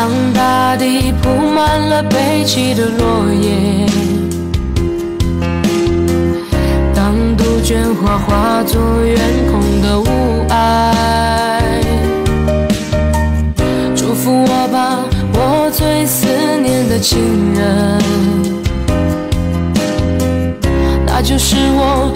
当大地铺满了悲泣的落叶当杜鹃花化作远空的雾霭祝福我吧我最思念的亲人那就是我